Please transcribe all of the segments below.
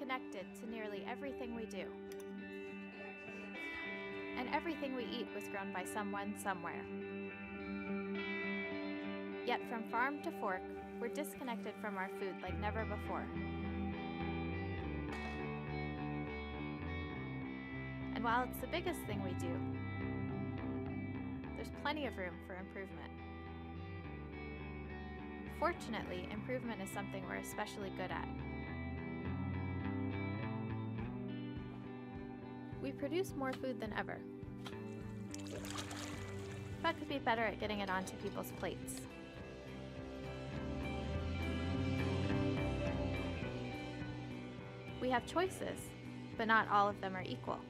connected to nearly everything we do. And everything we eat was grown by someone somewhere. Yet from farm to fork, we're disconnected from our food like never before. And while it's the biggest thing we do, there's plenty of room for improvement. Fortunately, improvement is something we're especially good at. We produce more food than ever, but could be better at getting it onto people's plates. We have choices, but not all of them are equal.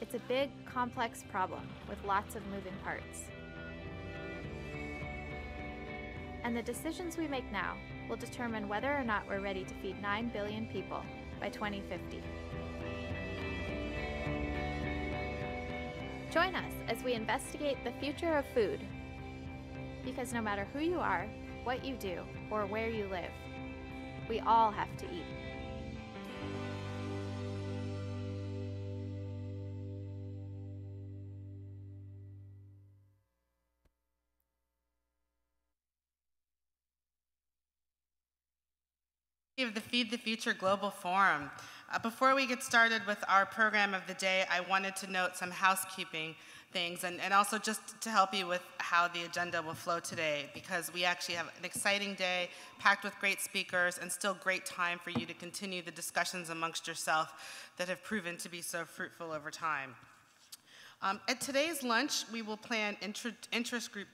It's a big, complex problem with lots of moving parts. And the decisions we make now will determine whether or not we're ready to feed 9 billion people by 2050. Join us as we investigate the future of food. Because no matter who you are, what you do, or where you live, we all have to eat. of the Feed the Future Global Forum. Uh, before we get started with our program of the day, I wanted to note some housekeeping things and, and also just to help you with how the agenda will flow today because we actually have an exciting day packed with great speakers and still great time for you to continue the discussions amongst yourself that have proven to be so fruitful over time. Um, at today's lunch, we will plan inter interest group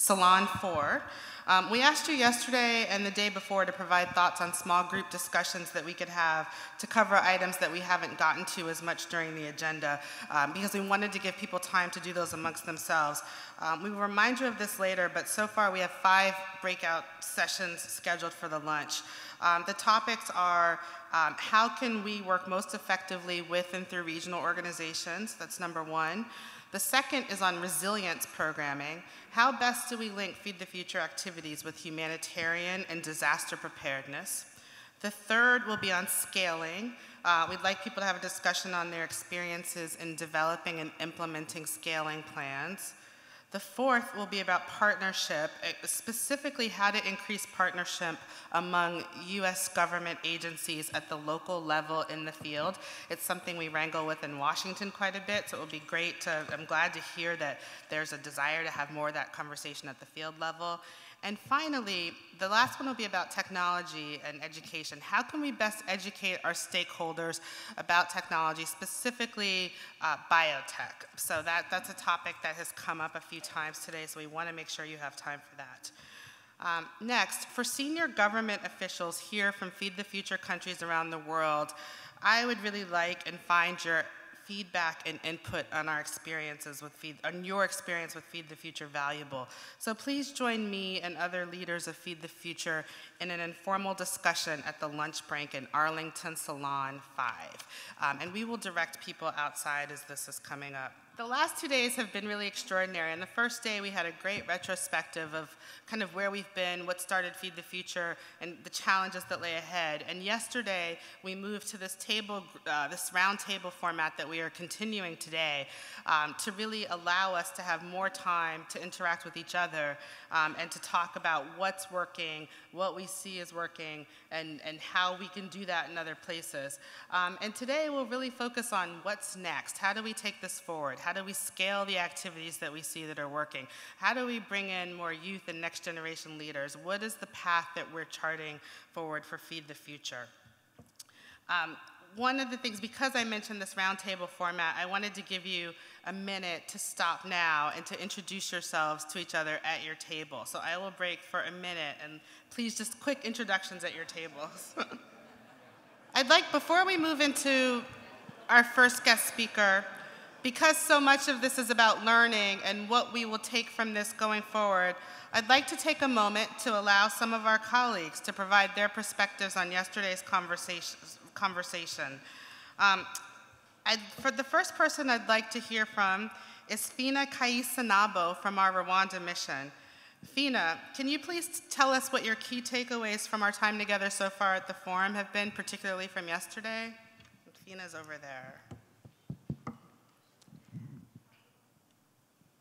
Salon 4. Um, we asked you yesterday and the day before to provide thoughts on small group discussions that we could have to cover items that we haven't gotten to as much during the agenda um, because we wanted to give people time to do those amongst themselves. Um, we will remind you of this later, but so far we have five breakout sessions scheduled for the lunch. Um, the topics are um, how can we work most effectively with and through regional organizations? That's number one. The second is on resilience programming. How best do we link Feed the Future activities with humanitarian and disaster preparedness? The third will be on scaling. Uh, we'd like people to have a discussion on their experiences in developing and implementing scaling plans. The fourth will be about partnership, specifically how to increase partnership among US government agencies at the local level in the field. It's something we wrangle with in Washington quite a bit, so it would be great to, I'm glad to hear that there's a desire to have more of that conversation at the field level. And finally, the last one will be about technology and education. How can we best educate our stakeholders about technology, specifically uh, biotech? So that, that's a topic that has come up a few times today, so we want to make sure you have time for that. Um, next, for senior government officials here from Feed the Future countries around the world, I would really like and find your feedback and input on our experiences with Feed, on your experience with Feed the Future valuable. So please join me and other leaders of Feed the Future in an informal discussion at the lunch break in Arlington Salon 5. Um, and we will direct people outside as this is coming up. The last two days have been really extraordinary. And the first day, we had a great retrospective of kind of where we've been, what started Feed the Future, and the challenges that lay ahead. And yesterday, we moved to this table, uh, this round table format that we are continuing today um, to really allow us to have more time to interact with each other um, and to talk about what's working, what we see is working, and, and how we can do that in other places. Um, and today, we'll really focus on what's next. How do we take this forward? How do we scale the activities that we see that are working? How do we bring in more youth and next generation leaders? What is the path that we're charting forward for Feed the Future? Um, one of the things, because I mentioned this roundtable format, I wanted to give you a minute to stop now and to introduce yourselves to each other at your table. So I will break for a minute and please just quick introductions at your tables. I'd like, before we move into our first guest speaker, because so much of this is about learning and what we will take from this going forward, I'd like to take a moment to allow some of our colleagues to provide their perspectives on yesterday's conversation. Um, for the first person I'd like to hear from is Fina Kaisanabo from our Rwanda mission. Fina, can you please tell us what your key takeaways from our time together so far at the forum have been, particularly from yesterday? Fina's over there.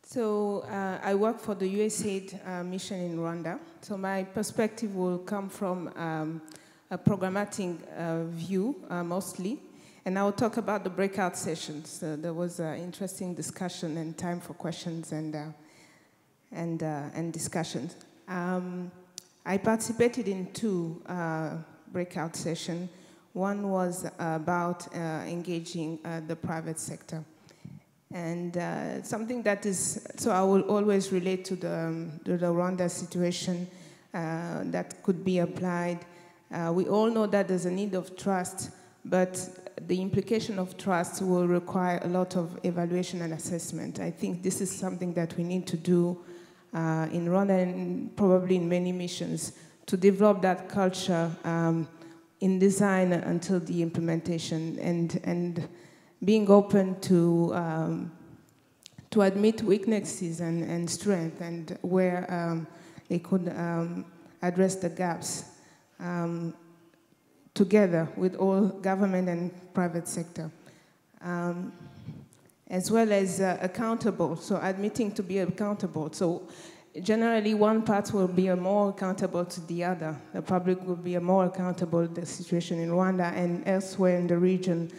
So uh, I work for the USAID uh, mission in Rwanda. So my perspective will come from um, a programmatic uh, view uh, mostly, and I will talk about the breakout sessions. there was an interesting discussion and time for questions and uh, and uh, and discussions. Um, I participated in two breakout sessions. One was about engaging the private sector. And uh, something that is, so I will always relate to the, um, to the Rwanda situation uh, that could be applied. Uh, we all know that there's a need of trust, but the implication of trust will require a lot of evaluation and assessment. I think this is something that we need to do uh, in Rwanda and probably in many missions to develop that culture um, in design until the implementation and, and being open to, um, to admit weaknesses and, and strength and where um, they could um, address the gaps um, together with all government and private sector. Um, as well as uh, accountable, so admitting to be accountable. So generally one part will be more accountable to the other. The public will be more accountable to the situation in Rwanda and elsewhere in the region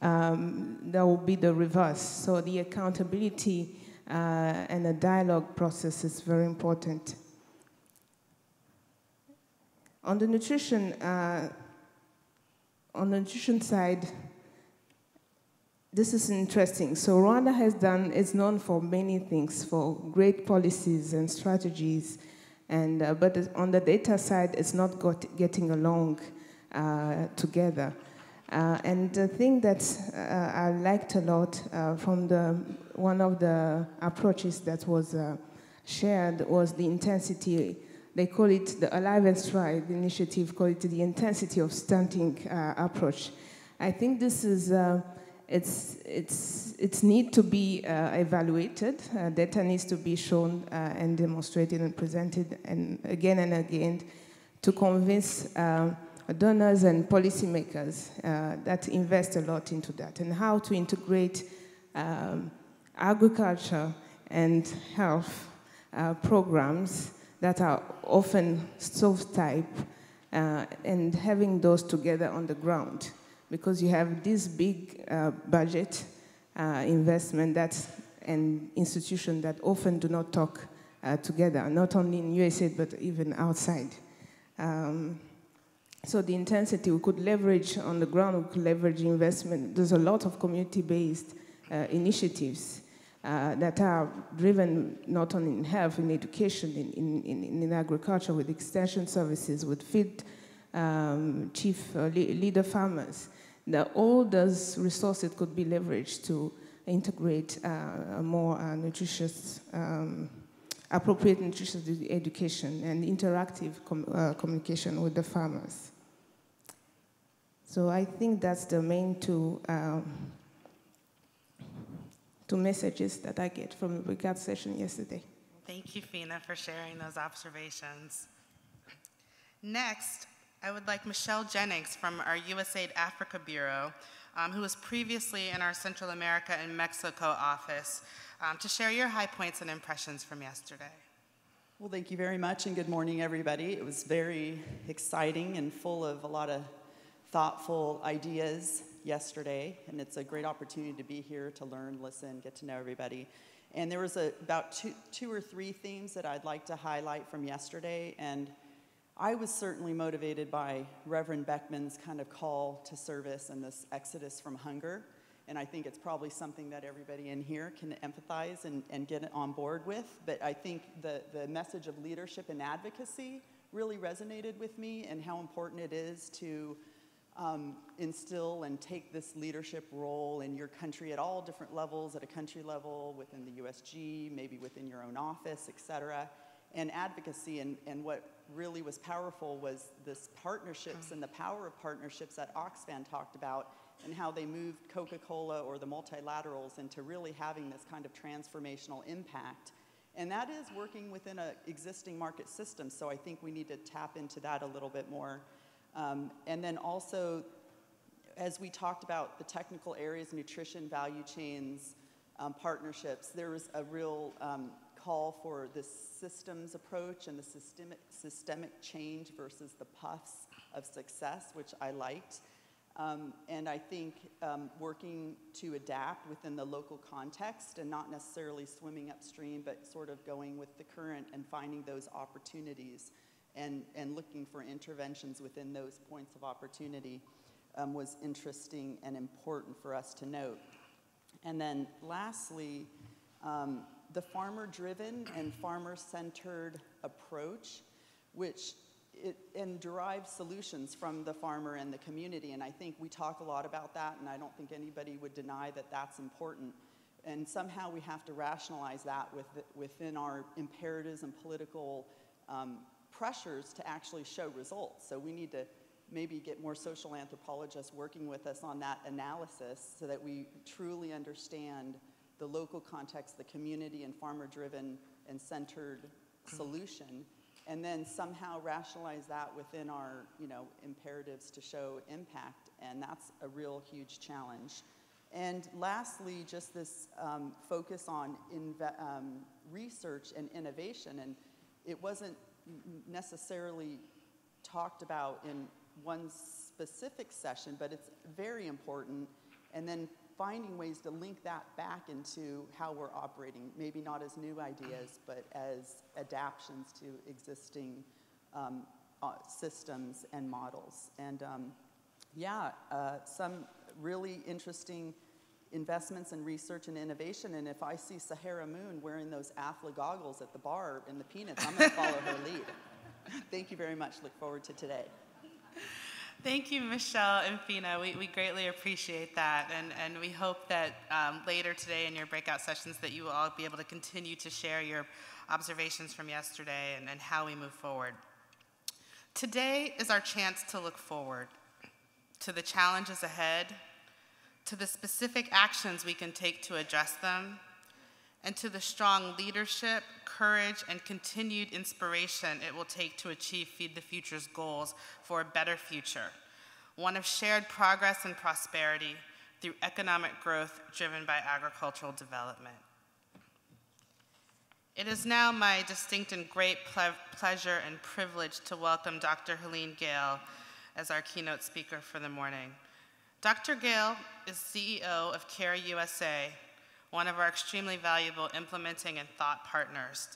um, that will be the reverse. So the accountability uh, and the dialogue process is very important. On the nutrition, uh, on the nutrition side, this is interesting. So Rwanda has done, is known for many things, for great policies and strategies, and, uh, but on the data side, it's not got, getting along uh, together. Uh, and the thing that uh, I liked a lot uh, from the, one of the approaches that was uh, shared was the intensity. They call it the Alive and Thrive initiative, call it the intensity of stunting uh, approach. I think this is, uh, it's, it's, it's need to be evaluated. data needs to be shown and demonstrated and presented and again and again to convince donors and policymakers uh, that invest a lot into that and how to integrate um, agriculture and health uh, programs that are often soft type uh, and having those together on the ground because you have this big uh, budget uh, investment that and institutions that often do not talk uh, together, not only in USAID but even outside. Um, so the intensity we could leverage on the ground, we could leverage investment. There's a lot of community-based uh, initiatives uh, that are driven not only in health, in education, in, in, in agriculture, with extension services, with feed um, chief uh, leader farmers. That all those resources could be leveraged to integrate uh, a more uh, nutritious, um, appropriate nutritious education and interactive com uh, communication with the farmers. So I think that's the main two, um, two messages that I get from the breakout session yesterday. Thank you, Fina, for sharing those observations. Next, I would like Michelle Jennings from our USAID Africa Bureau, um, who was previously in our Central America and Mexico office, um, to share your high points and impressions from yesterday. Well, thank you very much, and good morning, everybody. It was very exciting and full of a lot of thoughtful ideas yesterday, and it's a great opportunity to be here to learn, listen, get to know everybody. And there was a, about two, two or three themes that I'd like to highlight from yesterday, and I was certainly motivated by Reverend Beckmann's kind of call to service and this exodus from hunger. And I think it's probably something that everybody in here can empathize and, and get on board with. But I think the, the message of leadership and advocacy really resonated with me and how important it is to um, instill and take this leadership role in your country at all different levels, at a country level, within the USG, maybe within your own office, et cetera, and advocacy. And, and what really was powerful was this partnerships and the power of partnerships that Oxfam talked about and how they moved Coca-Cola or the multilaterals into really having this kind of transformational impact And that is working within an existing market system, so I think we need to tap into that a little bit more. Um, and then also, as we talked about the technical areas, nutrition, value chains, um, partnerships, there was a real um, call for this systems approach and the systemic, systemic change versus the puffs of success, which I liked. Um, and I think um, working to adapt within the local context and not necessarily swimming upstream, but sort of going with the current and finding those opportunities and, and looking for interventions within those points of opportunity um, was interesting and important for us to note. And then lastly, um, the farmer driven and farmer centered approach, which it, and derive solutions from the farmer and the community. And I think we talk a lot about that, and I don't think anybody would deny that that's important. And somehow we have to rationalize that with, within our imperatives and political um, pressures to actually show results. So we need to maybe get more social anthropologists working with us on that analysis so that we truly understand the local context, the community and farmer driven and centered solution. And then somehow rationalize that within our you know imperatives to show impact and that's a real huge challenge. And lastly just this um, focus on um, research and innovation. And it wasn't necessarily talked about in one specific session but it's very important and then finding ways to link that back into how we're operating, maybe not as new ideas, but as adaptations to existing um, uh, systems and models. And um, yeah, uh, some really interesting investments in research and innovation. And if I see Sahara Moon wearing those AFLA goggles at the bar in the Peanuts, I'm going to follow her lead. Thank you very much. Look forward to today. Thank you, Michelle and Fina. We, we greatly appreciate that. And, and we hope that um, later today in your breakout sessions that you will all be able to continue to share your observations from yesterday and, and how we move forward. Today is our chance to look forward to the challenges ahead, to the specific actions we can take to address them, and to the strong leadership, courage, and continued inspiration it will take to achieve Feed the Future's goals for a better future, one of shared progress and prosperity through economic growth driven by agricultural development. It is now my distinct and great ple pleasure and privilege to welcome Dr. Helene Gayle as our keynote speaker for the morning. Dr. Gayle is CEO of CARE USA, one of our extremely valuable implementing and thought partners.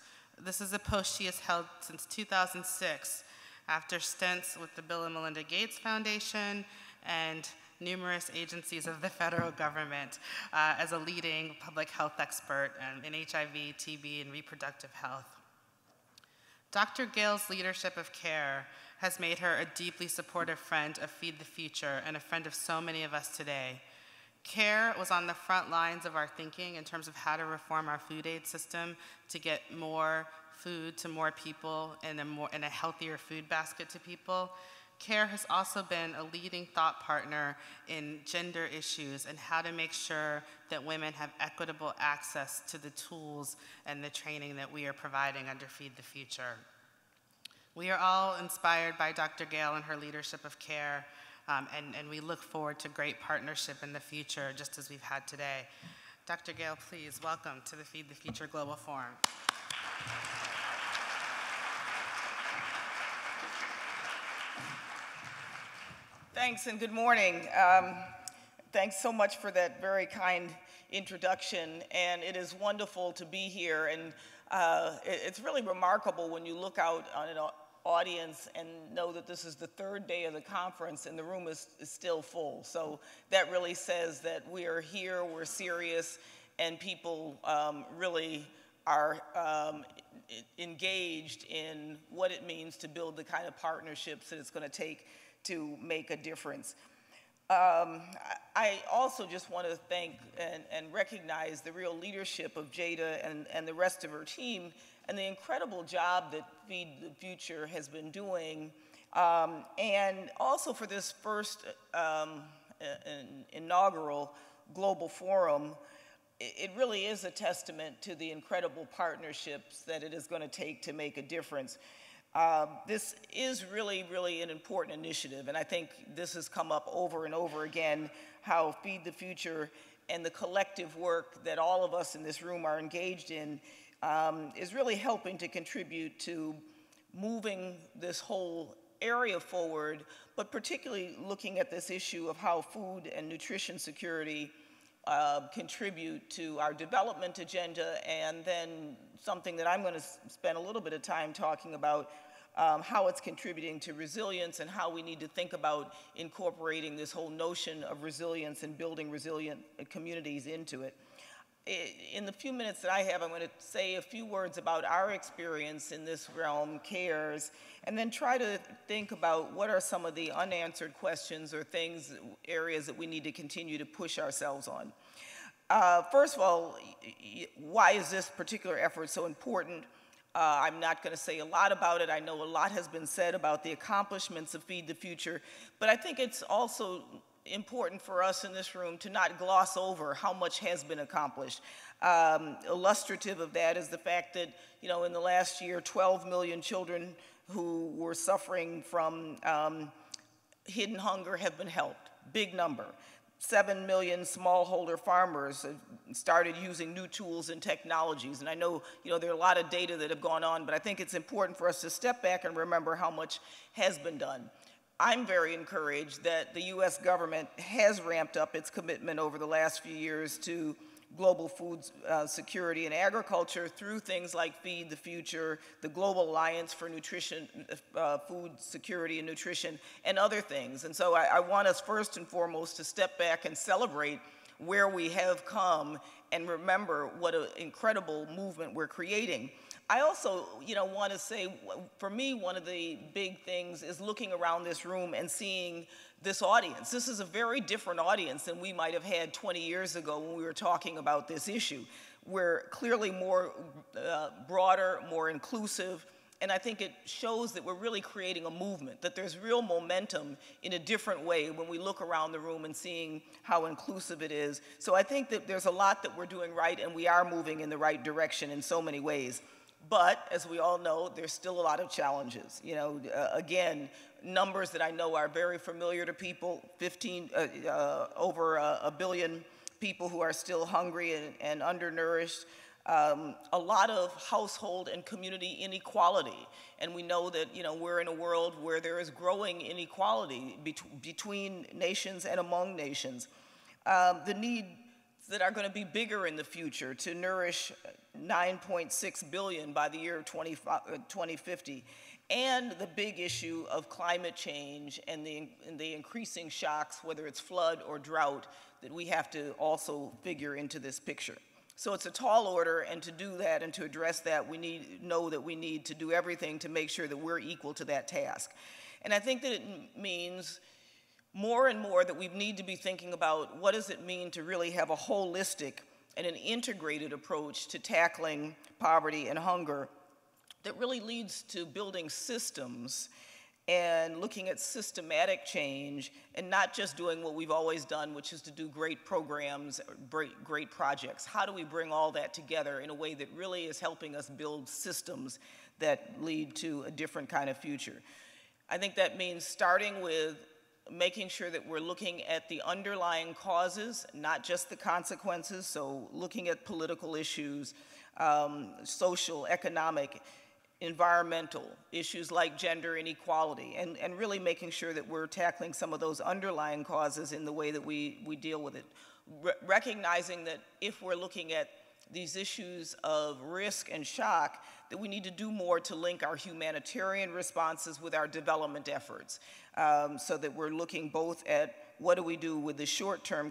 This is a post she has held since 2006 after stints with the Bill and Melinda Gates Foundation and numerous agencies of the federal government uh, as a leading public health expert in HIV, TB, and reproductive health. Dr. Gayle's leadership of CARE has made her a deeply supportive friend of Feed the Future and a friend of so many of us today. CARE was on the front lines of our thinking in terms of how to reform our food aid system to get more food to more people and a, more, and a healthier food basket to people. CARE has also been a leading thought partner in gender issues and how to make sure that women have equitable access to the tools and the training that we are providing under Feed the Future. We are all inspired by Dr. Gayle and her leadership of CARE um, and, and we look forward to great partnership in the future, just as we've had today. Dr. Gayle, please welcome to the Feed the Future Global Forum. Thanks and good morning. Um, thanks so much for that very kind introduction, and it is wonderful to be here. And uh, it, it's really remarkable when you look out on audience and know that this is the third day of the conference and the room is, is still full. So that really says that we are here, we're serious, and people um, really are um, engaged in what it means to build the kind of partnerships that it's going to take to make a difference. Um, I also just want to thank and, and, recognize the real leadership of Tjada and, and the rest of her team and the incredible job that Feed the Future has been doing. Um, and also for this first um, inaugural global forum, it really is a testament to the incredible partnerships that it is going to take to make a difference. Uh, this is really, really an important initiative, and I think this has come up over and over again, how Feed the Future and the collective work that all of us in this room are engaged in um, is really helping to contribute to moving this whole area forward, but particularly looking at this issue of how food and nutrition security uh, contribute to our development agenda, and then something that I'm going to spend a little bit of time talking about, um, how it's contributing to resilience and how we need to think about incorporating this whole notion of resilience and building resilient communities into it in the few minutes that I have, I'm going to say a few words about our experience in this realm, CARE's, and then try to think about what are some of the unanswered questions or things, areas that we need to continue to push ourselves on. Uh, first of all, why is this particular effort so important? Uh, I'm not going to say a lot about it. I know a lot has been said about the accomplishments of Feed the Future, but I think it's also important for us in this room to not gloss over how much has been accomplished. Um, illustrative of that is the fact that, you know, in the last year, 12 million children who were suffering from um, hidden hunger have been helped. Big number. 7 million smallholder farmers have started using new tools and technologies. And I know, you know, there are a lot of data that have gone on, but I think it's important for us to step back and remember how much has been done. I'm very encouraged that the US government has ramped up its commitment over the last few years to global food uh, security and agriculture through things like Feed the Future, the Global Alliance for Nutrition, uh, Food Security and Nutrition, and other things. And so I, I want us first and foremost to step back and celebrate where we have come and remember what an incredible movement we're creating. I also, you know, want to say, for me, one of the big things is looking around this room and seeing this audience. This is a very different audience than we might have had 20 years ago when we were talking about this issue. We're clearly more uh, broader, more inclusive, and I think it shows that we're really creating a movement, that there's real momentum in a different way when we look around the room and seeing how inclusive it is. So I think that there's a lot that we're doing right, and we are moving in the right direction in so many ways. But as we all know, there's still a lot of challenges. You know, uh, again, numbers that I know are very familiar to people, 15, uh, uh, over a, a, billion people who are still hungry and, and undernourished. Um, a lot of household and community inequality. And we know that, you know, we're in a world where there is growing inequality bet between nations and among nations. Um, the need that are going to be bigger in the future to nourish 9.6 billion by the year 2050 uh, and the big issue of climate change and the, and the increasing shocks, whether it's flood or drought, that we have to also figure into this picture. So it's a tall order, and to do that and to address that, we need know that we need to do everything to make sure that we're equal to that task. And I think that it means more and more that we need to be thinking about what does it mean to really have a holistic and an integrated approach to tackling poverty and hunger that really leads to building systems and looking at systematic change and not just doing what we've always done, which is to do great programs, great, projects. How do we bring all that together in a way that really is helping us build systems that lead to a different kind of future? I think that means starting with making sure that we're looking at the underlying causes, not just the consequences, so looking at political issues, um, social, economic, environmental, issues like gender inequality, and, and really making sure that we're tackling some of those underlying causes in the way that we, we deal with it. Re recognizing that if we're looking at these issues of risk and shock, that we need to do more to link our humanitarian responses with our development efforts um, so that we're looking both at what do we do with the short-term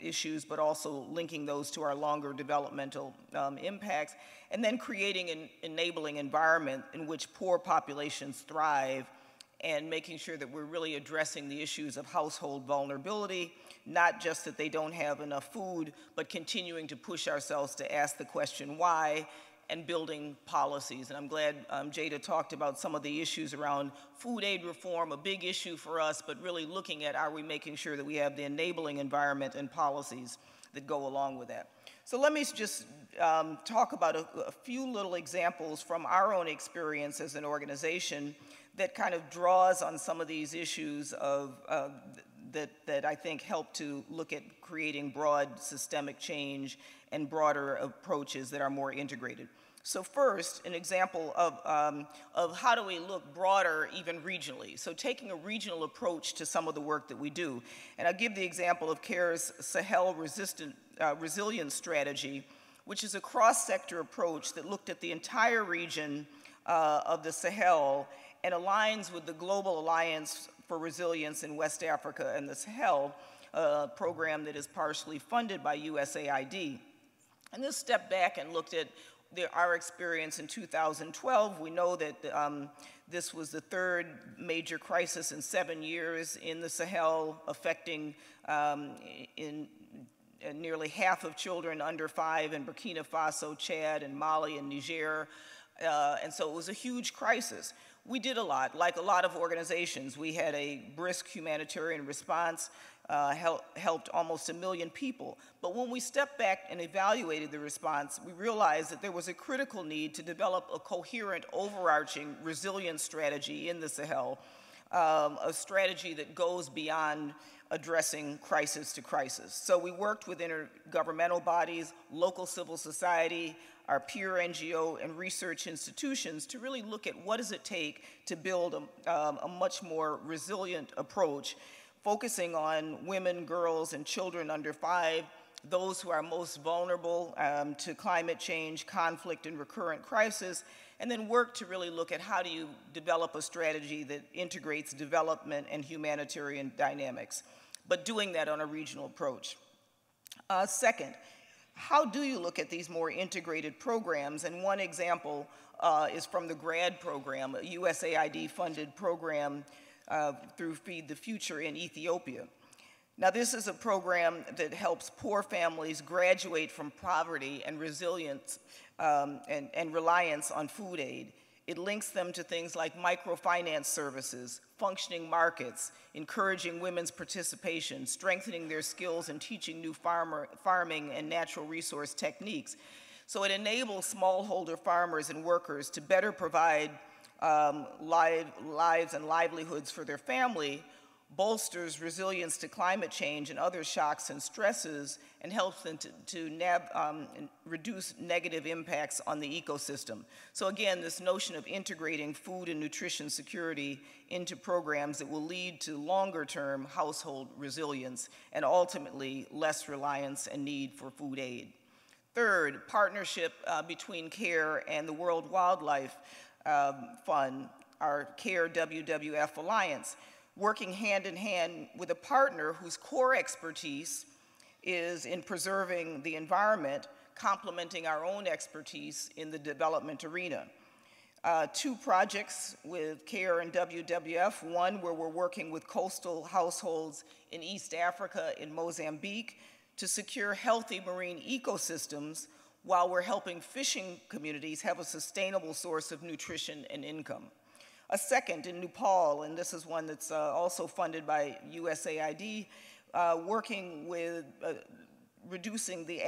issues, but also linking those to our longer developmental um, impacts, and then creating an enabling environment in which poor populations thrive and making sure that we're really addressing the issues of household vulnerability, not just that they don't have enough food, but continuing to push ourselves to ask the question why and building policies. And I'm glad um, Tjada talked about some of the issues around food aid reform, a big issue for us, but really looking at are we making sure that we have the enabling environment and policies that go along with that. So let me just um, talk about a, a, few little examples from our own experience as an organization that kind of draws on some of these issues of, uh, that, that I think help to look at creating broad systemic change and broader approaches that are more integrated. So first, an example of, um, of how do we look broader even regionally. So taking a regional approach to some of the work that we do. And I'll give the example of CARE's Sahel resistant, uh, resilience strategy, which is a cross-sector approach that looked at the entire region uh, of the Sahel and aligns with the Global Alliance for Resilience in West Africa and the Sahel, a program that is partially funded by USAID. And this stepped back and looked at the, our experience in 2012. We know that um, this was the third major crisis in seven years in the Sahel, affecting um, in nearly half of children under five in Burkina Faso, Chad, and Mali and Niger. Uh, and so it was a huge crisis we did a lot. Like a lot of organizations, we had a brisk humanitarian response, uh, hel helped almost a million people. But when we stepped back and evaluated the response, we realized that there was a critical need to develop a coherent, overarching resilience strategy in the Sahel, um, a strategy that goes beyond addressing crisis to crisis. So we worked with intergovernmental bodies, local civil society, our peer NGO and research institutions to really look at what does it take to build a, um, a much more resilient approach, focusing on women, girls, and children under five, those who are most vulnerable um, to climate change, conflict, and recurrent crisis, and then work to really look at how do you develop a strategy that integrates development and humanitarian dynamics, but doing that on a regional approach. Uh, second, how do you look at these more integrated programs? And one example uh, is from the GRAD program, a USAID funded program uh, through Feed the Future in Ethiopia. Now this is a program that helps poor families graduate from poverty and resilience um, and, and reliance on food aid. It links them to things like microfinance services, functioning markets, encouraging women's participation, strengthening their skills and teaching new farmer, farming and natural resource techniques. So it enables smallholder farmers and workers to better provide um, live, lives and livelihoods for their family bolsters resilience to climate change and other shocks and stresses and helps them to, to nab, um, reduce negative impacts on the ecosystem. So again, this notion of integrating food and nutrition security into programs that will lead to longer term household resilience and ultimately less reliance and need for food aid. Third, partnership uh, between CARE and the World Wildlife um, Fund, our CARE WWF Alliance working hand in hand with a partner whose core expertise is in preserving the environment, complementing our own expertise in the development arena. Uh, two projects with CARE and WWF, one where we're working with coastal households in East Africa, in Mozambique, to secure healthy marine ecosystems while we're helping fishing communities have a sustainable source of nutrition and income a second in Nepal, and this is one that's uh, also funded by USAID, uh, working with uh, reducing the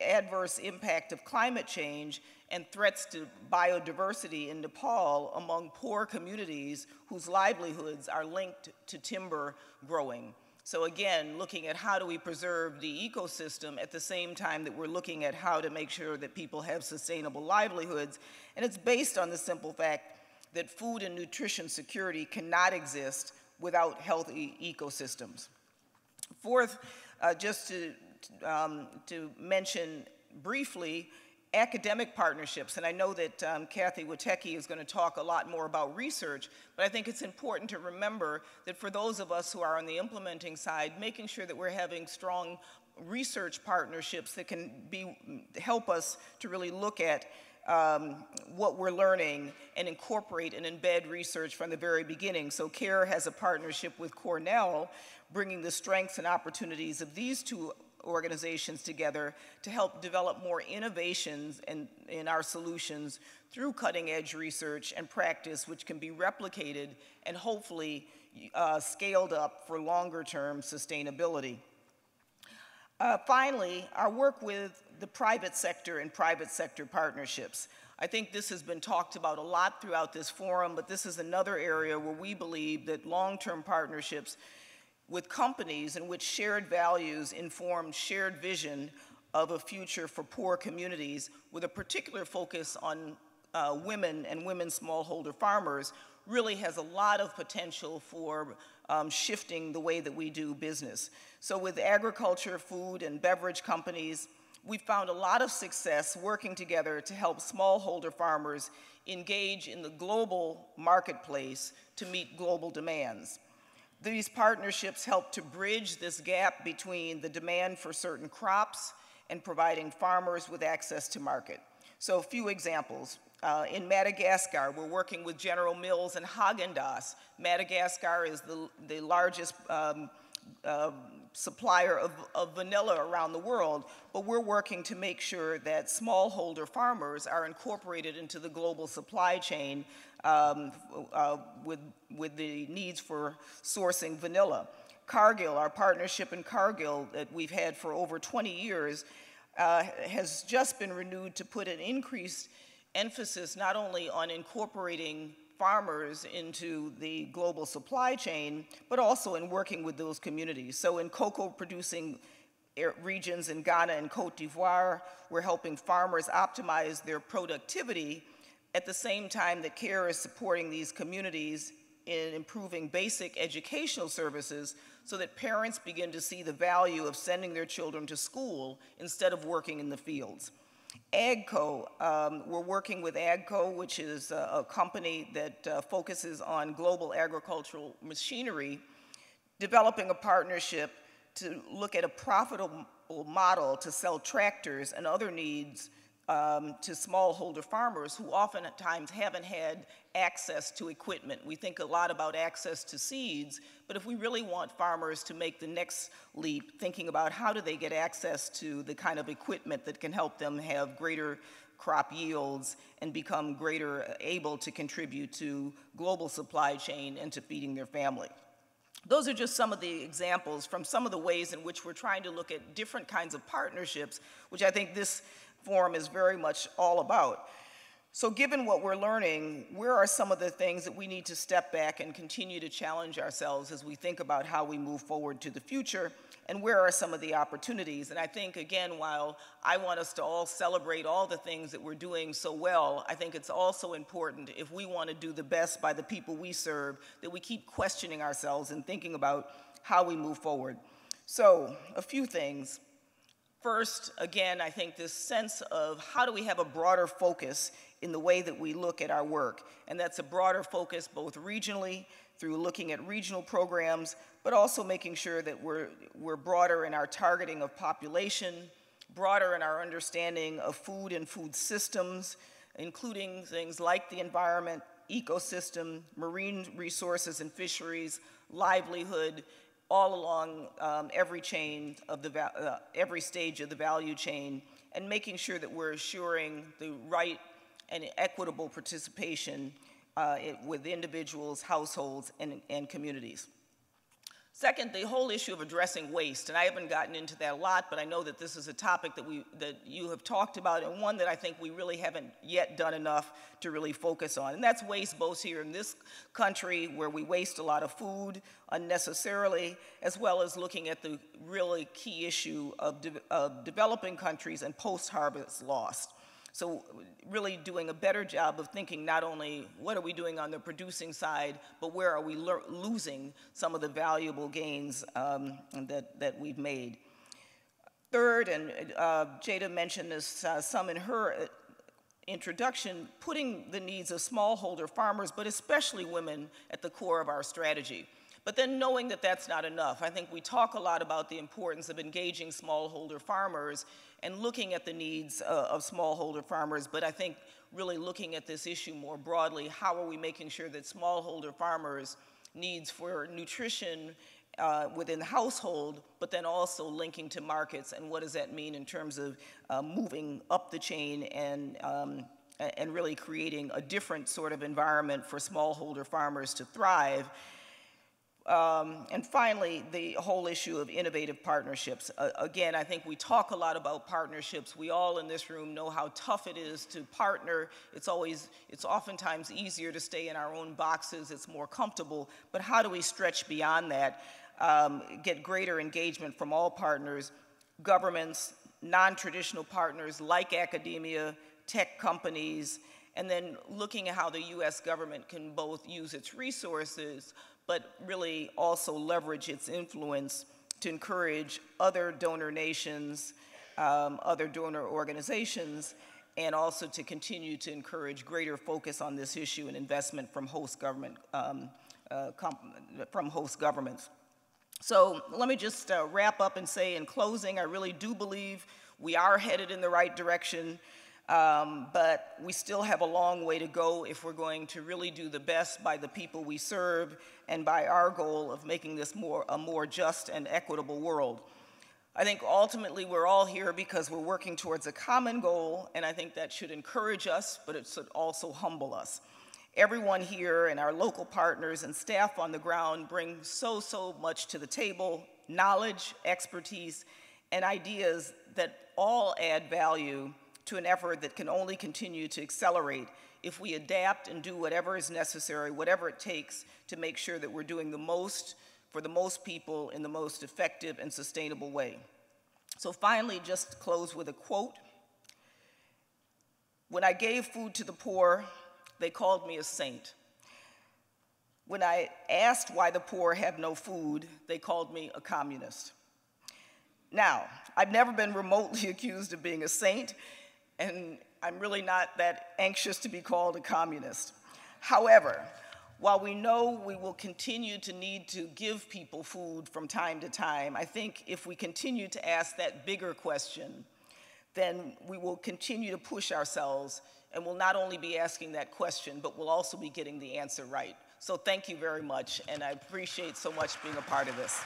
adverse impact of climate change and threats to biodiversity in Nepal among poor communities whose livelihoods are linked to timber growing. So again, looking at how do we preserve the ecosystem at the same time that we're looking at how to make sure that people have sustainable livelihoods. And it's based on the simple fact that food and nutrition security cannot exist without healthy ecosystems. Fourth, uh, just to, um, to mention briefly, academic partnerships, and I know that um, Kathy Woteki is going to talk a lot more about research, but I think it's important to remember that for those of us who are on the implementing side, making sure that we're having strong research partnerships that can be, help us to really look at um, what we're learning and incorporate and embed research from the very beginning. So CARE has a partnership with Cornell, bringing the strengths and opportunities of these two organizations together to help develop more innovations in, in our solutions through cutting edge research and practice which can be replicated and hopefully uh, scaled up for longer term sustainability. Uh, finally, our work with the private sector and private sector partnerships. I think this has been talked about a lot throughout this forum, but this is another area where we believe that long-term partnerships with companies in which shared values inform shared vision of a future for poor communities with a particular focus on uh, women and women smallholder farmers really has a lot of potential for um, shifting the way that we do business. So with agriculture, food, and beverage companies, we've found a lot of success working together to help smallholder farmers engage in the global marketplace to meet global demands. These partnerships help to bridge this gap between the demand for certain crops and providing farmers with access to market. So a few examples. Uh, in Madagascar, we're working with General Mills and Haagen-Dazs. Madagascar is the, the largest um, uh, supplier of, of, vanilla around the world, but we're working to make sure that smallholder farmers are incorporated into the global supply chain um, uh, with, with the needs for sourcing vanilla. Cargill, our partnership in Cargill that we've had for over 20 years, uh, has just been renewed to put an increased emphasis not only on incorporating farmers into the global supply chain, but also in working with those communities. So in cocoa producing regions in Ghana and Cote d'Ivoire, we're helping farmers optimize their productivity at the same time that CARE is supporting these communities in improving basic educational services so that parents begin to see the value of sending their children to school instead of working in the fields. AGCO, um, we're working with AGCO, which is a, a company that uh, focuses on global agricultural machinery, developing a partnership to look at a profitable model to sell tractors and other needs um, to smallholder farmers who oftentimes haven't had access to equipment. We think a lot about access to seeds, but if we really want farmers to make the next leap, thinking about how do they get access to the kind of equipment that can help them have greater crop yields and become greater able to contribute to global supply chain and to feeding their family. Those are just some of the examples from some of the ways in which we're trying to look at different kinds of partnerships, which I think this forum is very much all about. So given what we're learning, where are some of the things that we need to step back and continue to challenge ourselves as we think about how we move forward to the future, and where are some of the opportunities? And I think, again, while I want us to all celebrate all the things that we're doing so well, I think it's also important, if we want to do the best by the people we serve, that we keep questioning ourselves and thinking about how we move forward. So, a few things. First, again, I think this sense of how do we have a broader focus in the way that we look at our work. And that's a broader focus both regionally through looking at regional programs, but also making sure that we're, we're broader in our targeting of population, broader in our understanding of food and food systems, including things like the environment, ecosystem, marine resources and fisheries, livelihood, all along um, every chain of the, uh, every stage of the value chain, and making sure that we're assuring the right and equitable participation uh, it, with individuals, households, and, and communities. Second, the whole issue of addressing waste, and I haven't gotten into that a lot, but I know that this is a topic that, we, that you have talked about and one that I think we really haven't yet done enough to really focus on. And that's waste both here in this country where we waste a lot of food unnecessarily, as well as looking at the really key issue of, de of developing countries and post-harvest loss. So really doing a better job of thinking not only what are we doing on the producing side, but where are we losing some of the valuable gains um, that, that we've made. Third, and uh, Tjada mentioned this uh, some in her uh, introduction, putting the needs of smallholder farmers, but especially women, at the core of our strategy. But then knowing that that's not enough, I think we talk a lot about the importance of engaging smallholder farmers and looking at the needs uh, of smallholder farmers, but I think really looking at this issue more broadly, how are we making sure that smallholder farmers' needs for nutrition uh, within the household, but then also linking to markets, and what does that mean in terms of uh, moving up the chain and um, and really creating a different sort of environment for smallholder farmers to thrive Um, and finally, the whole issue of innovative partnerships. Uh, again, I think we talk a lot about partnerships. We all in this room know how tough it is to partner. It's always, it's oftentimes easier to stay in our own boxes. It's more comfortable. But how do we stretch beyond that, um, get greater engagement from all partners, governments, non-traditional partners like academia, tech companies, and then looking at how the U.S. government can both use its resources, but really also leverage its influence to encourage other donor nations, um, other donor organizations, and also to continue to encourage greater focus on this issue and investment from host government, um, uh, from host governments. So let me just uh, wrap up and say in closing, I really do believe we are headed in the right direction. Um, but we still have a long way to go if we're going to really do the best by the people we serve and by our goal of making this more, a more just and equitable world. I think ultimately we're all here because we're working towards a common goal, and I think that should encourage us, but it should also humble us. Everyone here and our local partners and staff on the ground bring so, so much to the table, knowledge, expertise, and ideas that all add value to an effort that can only continue to accelerate if we adapt and do whatever is necessary, whatever it takes to make sure that we're doing the most for the most people in the most effective and sustainable way. So finally, just close with a quote. When I gave food to the poor, they called me a saint. When I asked why the poor have no food, they called me a communist. Now, I've never been remotely accused of being a saint, and I'm really not that anxious to be called a communist. However, while we know we will continue to need to give people food from time to time, I think if we continue to ask that bigger question, then we will continue to push ourselves and we'll not only be asking that question, but we'll also be getting the answer right. So thank you very much, and I appreciate so much being a part of this.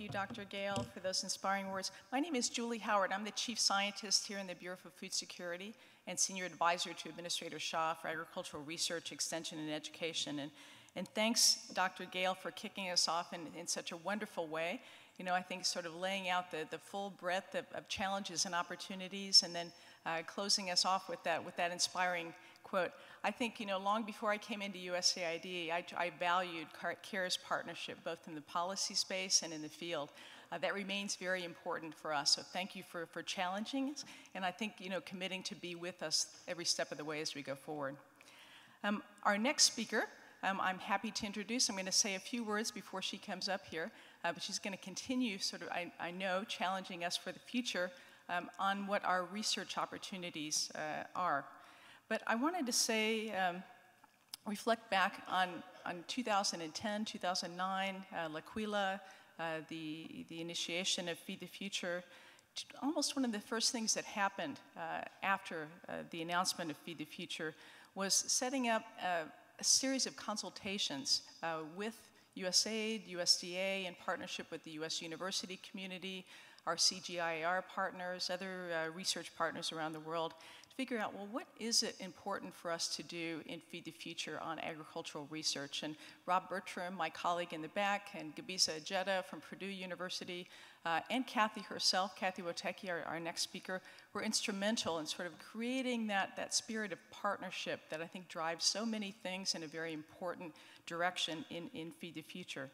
you, Dr. Gayle, for those inspiring words. My name is Julie Howard. I'm the chief scientist here in the Bureau for Food Security and senior advisor to Administrator Shah for agricultural research, extension, and education. And, and thanks, Dr. Gayle, for kicking us off in, in such a wonderful way. You know, I think sort of laying out the, the full breadth of, of challenges and opportunities and then uh, closing us off with that, with that inspiring quote. I think, you know, long before I came into USAID, I, I valued CARE's partnership both in the policy space and in the field. Uh, that remains very important for us. So thank you for, for challenging us, and I think, you know, committing to be with us every step of the way as we go forward. Um, our next speaker, um, I'm happy to introduce. I'm going to say a few words before she comes up here, uh, but she's going to continue, sort of, I, I, know, challenging us for the future um, on what our research opportunities uh, are. But I wanted to say, um, reflect back on, on 2010, 2009, uh, L'Aquila, uh, the, the initiation of Feed the Future. Almost one of the first things that happened uh, after uh, the announcement of Feed the Future was setting up uh, a series of consultations uh, with USAID, USDA, in partnership with the US university community, our CGIAR partners, other uh, research partners around the world, figure out, well, what is it important for us to do in Feed the Future on agricultural research? And Rob Bertram, my colleague in the back, and Gebisa Ejeta from Purdue University, uh, and Kathy herself, Kathy Woteki, our, our, next speaker, were instrumental in sort of creating that, that spirit of partnership that I think drives so many things in a very important direction in, in Feed the Future.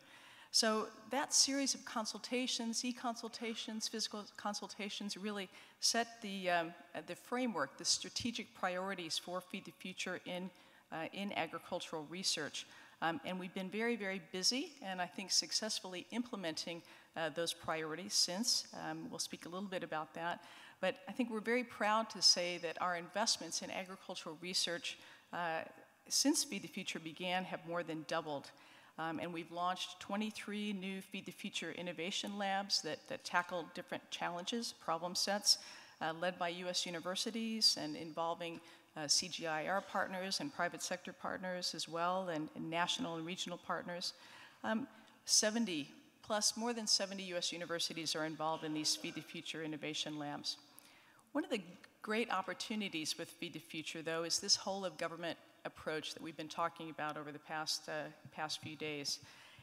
So that series of consultations, e-consultations, physical consultations, really set the, um, the framework, the strategic priorities for Feed the Future in, uh, in agricultural research. Um, and we've been very, very busy and I think successfully implementing uh, those priorities since. Um, we'll speak a little bit about that. But I think we're very proud to say that our investments in agricultural research uh, since Feed the Future began have more than doubled. Um, and we've launched 23 new Feed the Future innovation labs that, that tackle different challenges, problem sets, uh, led by US universities and involving uh, CGIAR partners and private sector partners as well, and, and national and regional partners. Um, 70 Plus, more than 70 US universities are involved in these Feed the Future innovation labs. One of the great opportunities with Feed the Future, though, is this whole of government approach that we've been talking about over the past, uh, past few days.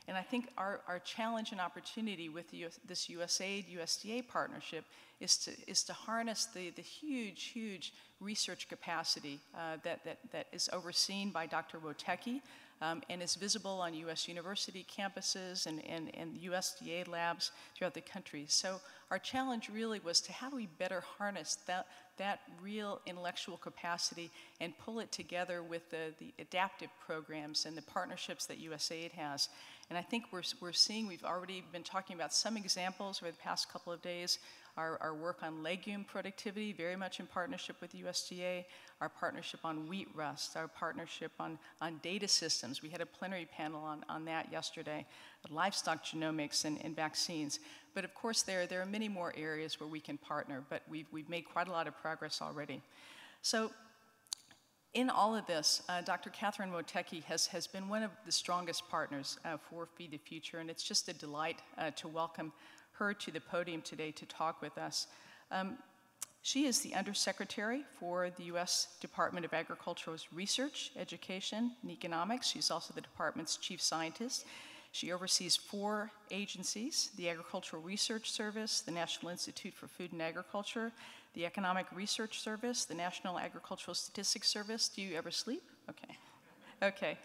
And I think our, our challenge and opportunity with US, this USAID USDA partnership is to, is to harness the, the huge, huge research capacity uh, that, that, that is overseen by Dr. Woteki um, and is visible on US university campuses and, and, and USDA labs throughout the country. So our challenge really was to how do we better harness that, that real intellectual capacity and pull it together with the, the adaptive programs and the partnerships that USAID has. And I think we're, we're seeing, we've already been talking about some examples over the past couple of days. Our, our work on legume productivity, very much in partnership with USDA, our partnership on wheat rust, our partnership on, on data systems. We had a plenary panel on, on that yesterday, livestock genomics and, and vaccines. But of course, there, there are many more areas where we can partner, but we've, we've made quite a lot of progress already. So in all of this, uh, Dr. Catherine Woteki has, has been one of the strongest partners uh, for Feed the Future, and it's just a delight uh, to welcome her to the podium today to talk with us. Um, she is the Undersecretary for the U.S. Department of Agriculture's Research, Education, and Economics. She's also the department's chief scientist. She oversees four agencies the Agricultural Research Service, the National Institute for Food and Agriculture, the Economic Research Service, the National Agricultural Statistics Service. Do you ever sleep? Okay. Okay.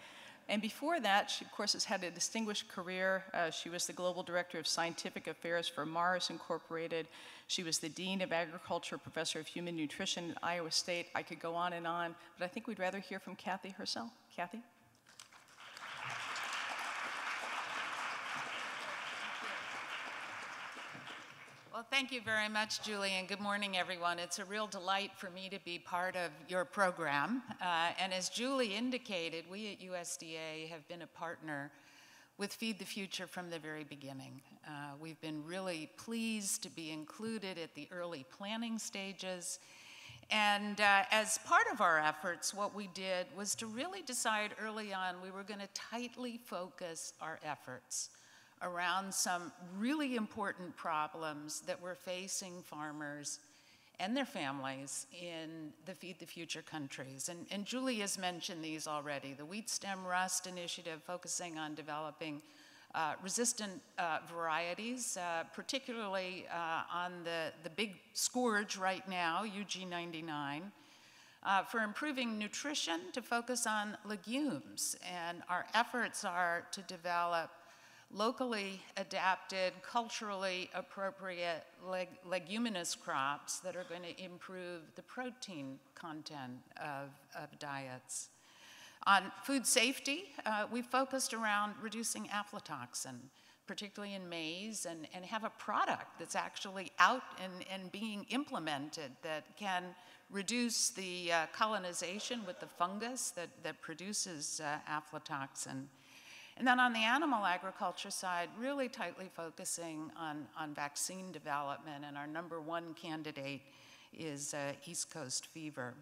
And before that, she, of course, has had a distinguished career. Uh, she was the Global Director of Scientific Affairs for Mars Incorporated. She was the Dean of Agriculture, Professor of Human Nutrition at Iowa State. I could go on and on, but I think we'd rather hear from Kathy herself. Kathy? Well, thank you very much, Julie, and good morning, everyone. It's a real delight for me to be part of your program. Uh, and as Julie indicated, we at USDA have been a partner with Feed the Future from the very beginning. Uh, we've been really pleased to be included at the early planning stages. And uh, as part of our efforts, what we did was to really decide early on we were going to tightly focus our efforts around some really important problems that we're facing farmers and their families in the Feed the Future countries. And, and Julie has mentioned these already. The Wheat Stem Rust Initiative focusing on developing uh, resistant uh, varieties, uh, particularly uh, on the, the big scourge right now, UG99. Uh, for improving nutrition, to focus on legumes. And our efforts are to develop locally adapted, culturally appropriate leg leguminous crops that are going to improve the protein content of, of diets. On food safety, uh, we focused around reducing aflatoxin, particularly in maize, and, and have a product that's actually out and, and being implemented that can reduce the uh, colonization with the fungus that, that produces uh, aflatoxin. And then on the animal agriculture side, really tightly focusing on, on vaccine development, and our number one candidate is uh, East Coast fever.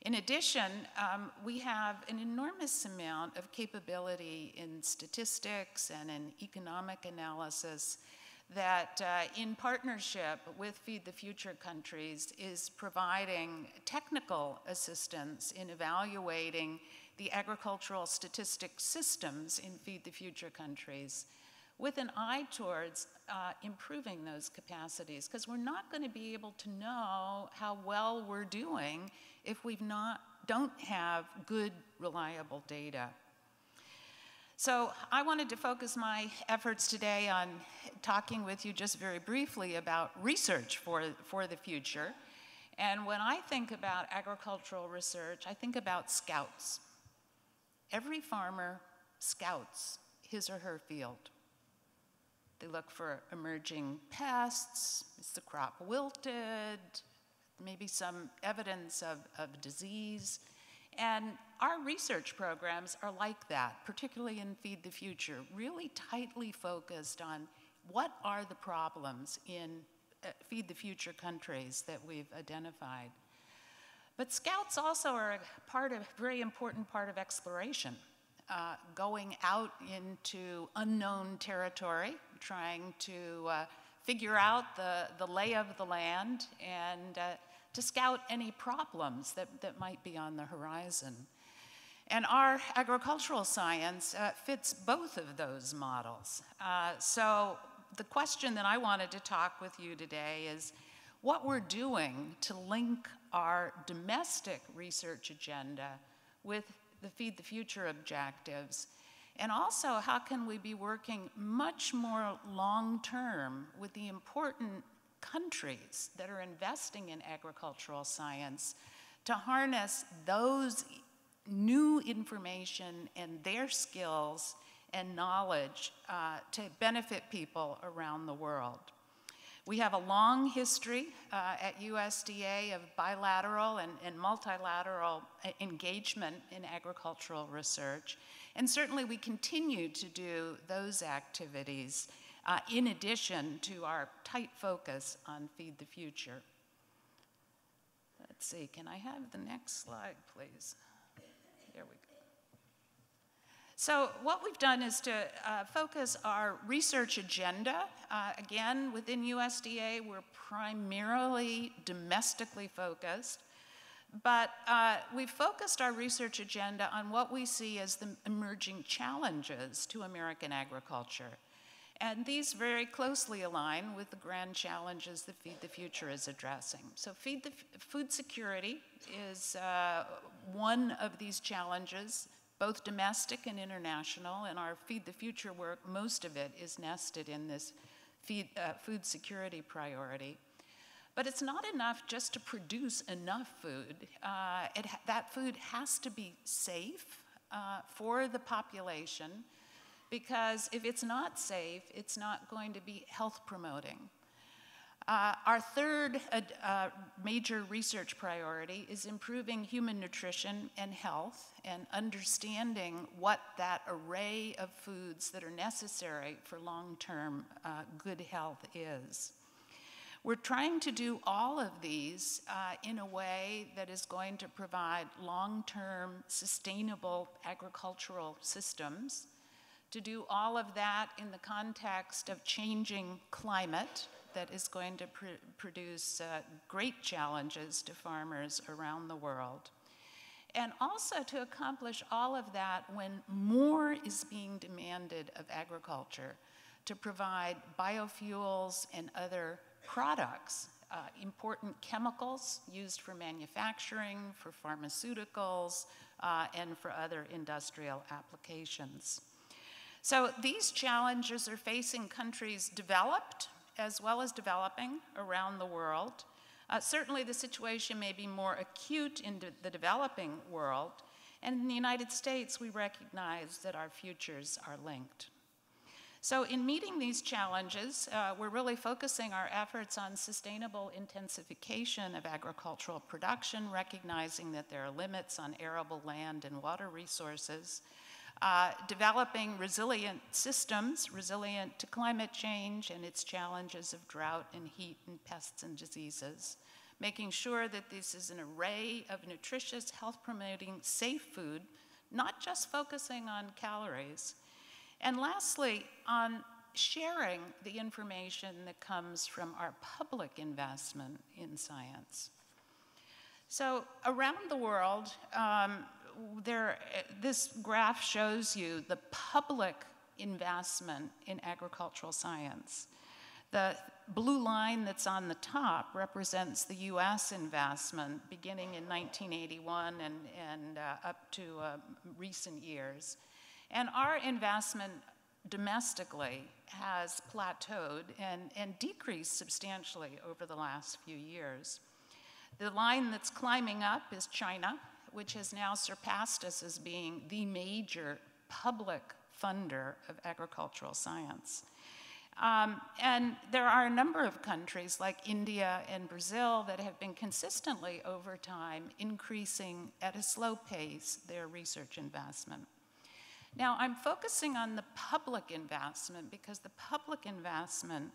In addition, um, we have an enormous amount of capability in statistics and in economic analysis that, uh, in partnership with Feed the Future countries, is providing technical assistance in evaluating the agricultural statistics systems in Feed the Future countries with an eye towards uh, improving those capacities because we're not going to be able to know how well we're doing if we not don't have good reliable data. So I wanted to focus my efforts today on talking with you just very briefly about research for, for the future. And when I think about agricultural research, I think about scouts. Every farmer scouts his or her field. They look for emerging pests, is the crop wilted, maybe some evidence of, of disease. And our research programs are like that, particularly in Feed the Future, really tightly focused on what are the problems in uh, Feed the Future countries that we've identified. But scouts also are a part of, very important part of exploration. Uh, going out into unknown territory trying to uh, figure out the, the lay of the land and uh, to scout any problems that, that might be on the horizon. And our agricultural science uh, fits both of those models. Uh, so the question that I wanted to talk with you today is what we're doing to link our domestic research agenda with the Feed the Future objectives and also, how can we be working much more long term with the important countries that are investing in agricultural science to harness those new information and their skills and knowledge uh, to benefit people around the world? We have a long history uh, at USDA of bilateral and, and multilateral uh, engagement in agricultural research. And certainly we continue to do those activities uh, in addition to our tight focus on Feed the Future. Let's see, can I have the next slide, please? So what we've done is to uh, focus our research agenda. Uh, again, within USDA, we're primarily domestically focused. But uh, we've focused our research agenda on what we see as the emerging challenges to American agriculture. And these very closely align with the grand challenges that Feed the Future is addressing. So, feed the, food security is uh, one of these challenges, both domestic and international. And our Feed the Future work, most of it is nested in this feed, uh, food security priority. But it's not enough just to produce enough food. Uh, it, that food has to be safe uh, for the population because if it's not safe, it's not going to be health promoting. Uh, our third uh, uh, major research priority is improving human nutrition and health and understanding what that array of foods that are necessary for long term uh, good health is. We're trying to do all of these uh, in a way that is going to provide long term sustainable agricultural systems, to do all of that in the context of changing climate that is going to pr produce uh, great challenges to farmers around the world. And also to accomplish all of that when more is being demanded of agriculture to provide biofuels and other products, uh, important chemicals used for manufacturing, for pharmaceuticals, uh, and for other industrial applications. So these challenges are facing countries developed as well as developing around the world. Uh, certainly the situation may be more acute in de the developing world, and in the United States we recognize that our futures are linked. So in meeting these challenges, uh, we're really focusing our efforts on sustainable intensification of agricultural production, recognizing that there are limits on arable land and water resources, uh, developing resilient systems, resilient to climate change and its challenges of drought and heat and pests and diseases, making sure that this is an array of nutritious, health-promoting, safe food, not just focusing on calories, and lastly, on sharing the information that comes from our public investment in science. So around the world, um, there, this graph shows you the public investment in agricultural science. The blue line that's on the top represents the US investment beginning in 1981 and, and uh, up to uh, recent years. And our investment domestically has plateaued and, and decreased substantially over the last few years. The line that's climbing up is China, which has now surpassed us as being the major public funder of agricultural science. Um, and there are a number of countries like India and Brazil that have been consistently over time increasing at a slow pace their research investment. Now, I'm focusing on the public investment because the public investment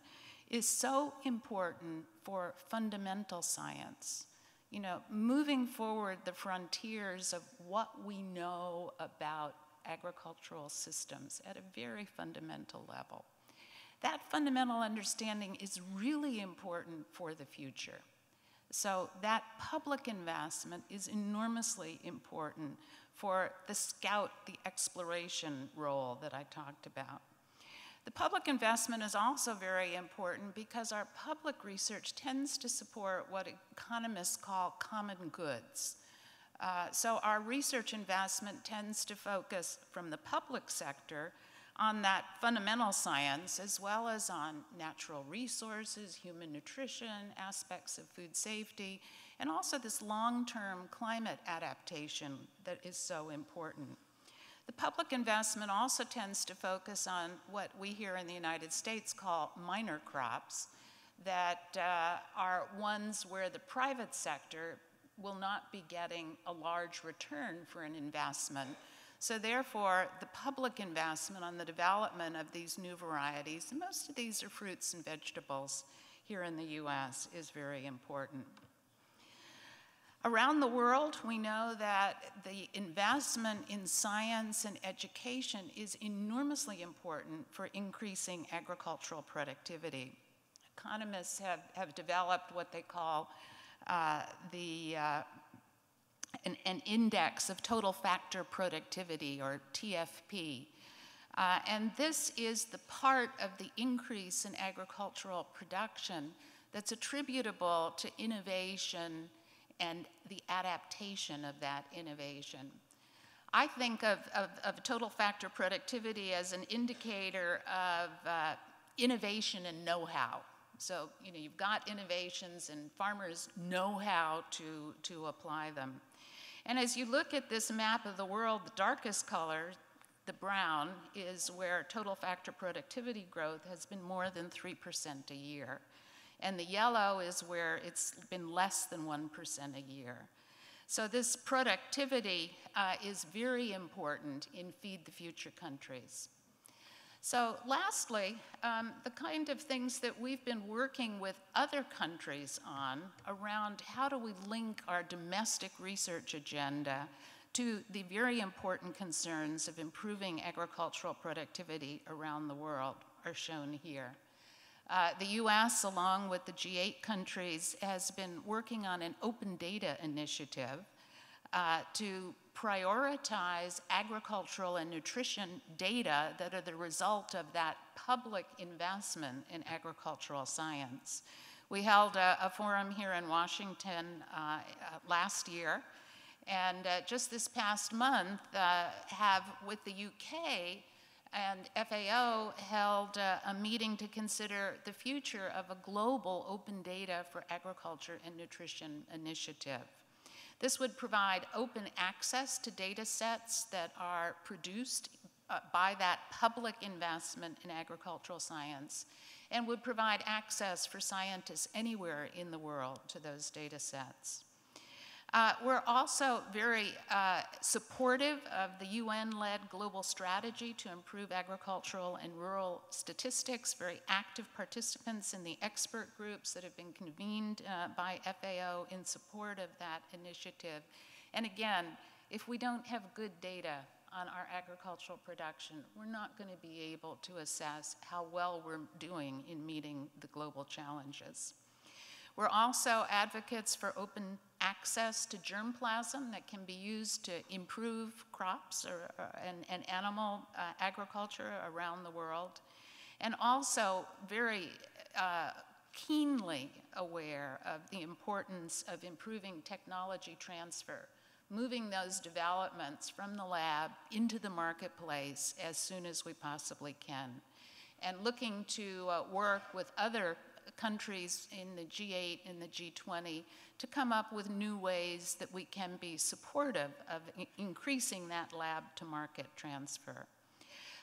is so important for fundamental science. You know, moving forward the frontiers of what we know about agricultural systems at a very fundamental level. That fundamental understanding is really important for the future. So that public investment is enormously important for the scout, the exploration role that I talked about. The public investment is also very important because our public research tends to support what economists call common goods. Uh, so our research investment tends to focus from the public sector on that fundamental science as well as on natural resources, human nutrition, aspects of food safety, and also this long-term climate adaptation that is so important. The public investment also tends to focus on what we here in the United States call minor crops that uh, are ones where the private sector will not be getting a large return for an investment. So therefore, the public investment on the development of these new varieties, and most of these are fruits and vegetables here in the US, is very important. Around the world, we know that the investment in science and education is enormously important for increasing agricultural productivity. Economists have, have developed what they call uh, the, uh, an, an, index of total factor productivity, or TFP. Uh, and this is the part of the increase in agricultural production that's attributable to innovation and the adaptation of that innovation. I think of, of, of total factor productivity as an indicator of uh, innovation and know-how. So, you know, you've got innovations and farmers know how to, to apply them. And as you look at this map of the world, the darkest color, the brown, is where total factor productivity growth has been more than 3% a year and the yellow is where it's been less than 1% a year. So this productivity uh, is very important in Feed the Future countries. So lastly, um, the kind of things that we've been working with other countries on around how do we link our domestic research agenda to the very important concerns of improving agricultural productivity around the world are shown here. Uh, the US, along with the G8 countries, has been working on an open data initiative uh, to prioritize agricultural and nutrition data that are the result of that public investment in agricultural science. We held a, a forum here in Washington uh, uh last year, and uh, just this past month have, with the UK, and FAO held uh, a meeting to consider the future of a global open data for agriculture and nutrition initiative. This would provide open access to data sets that are produced uh, by that public investment in agricultural science and would provide access for scientists anywhere in the world to those data sets. Uh, we're also very uh, supportive of the UN-led global strategy to improve agricultural and rural statistics, very active participants in the expert groups that have been convened uh, by FAO in support of that initiative. And again, if we don't have good data on our agricultural production, we're not going to be able to assess how well we're doing in meeting the global challenges. We're also advocates for open access to germplasm that can be used to improve crops or, or and, and, animal uh, agriculture around the world. And also very uh, keenly aware of the importance of improving technology transfer, moving those developments from the lab into the marketplace as soon as we possibly can. And looking to uh, work with other countries in the G8 and the G20 to come up with new ways that we can be supportive of increasing that lab to market transfer.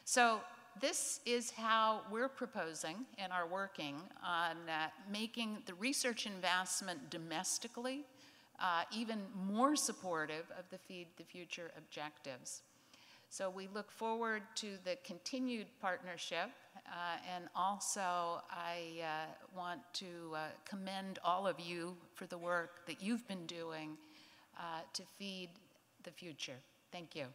So this is how we're proposing and are working on uh, making the research investment domestically uh, even more supportive of the Feed the Future objectives. So we look forward to the continued partnership uh, and also, I uh, want to uh, commend all of you for the work that you've been doing uh, to feed the future. Thank you.